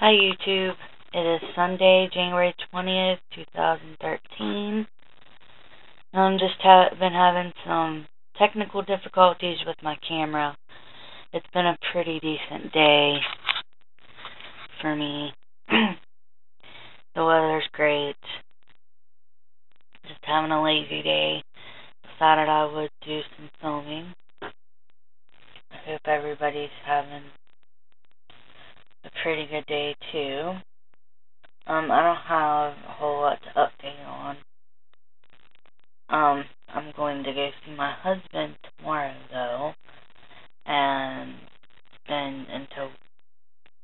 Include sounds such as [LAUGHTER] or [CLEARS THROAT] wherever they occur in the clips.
Hi YouTube. It is Sunday, January 20th, 2013. I'm just ha been having some technical difficulties with my camera. It's been a pretty decent day for me. [CLEARS THROAT] the weather's great. Just having a lazy day. Decided I would do some filming. I hope everybody's having a pretty good day too. Um, I don't have a whole lot to update on. Um, I'm going to go see my husband tomorrow though, and then until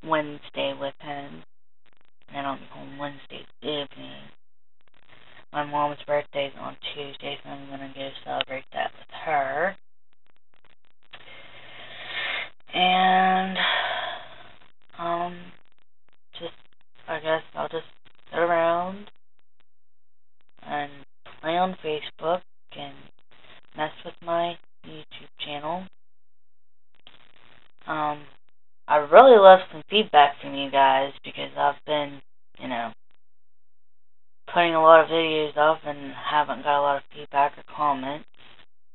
Wednesday with him. And I'll be home Wednesday evening. My mom's birthday's on Tuesday, so I'm gonna go celebrate that with her. And um, just, I guess I'll just sit around and play on Facebook and mess with my YouTube channel. Um, I really love some feedback from you guys because I've been, you know, putting a lot of videos up and haven't got a lot of feedback or comments,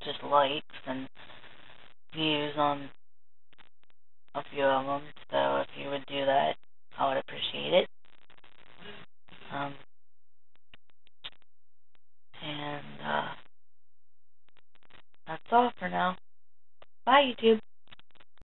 just likes and views on a few of them. So if you would do that, all for now. Bye, YouTube.